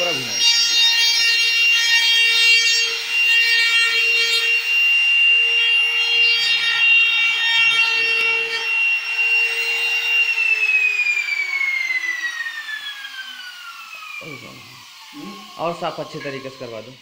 पूरा घुमाओ और साफ़ अच्छे तरीके से करवा दो।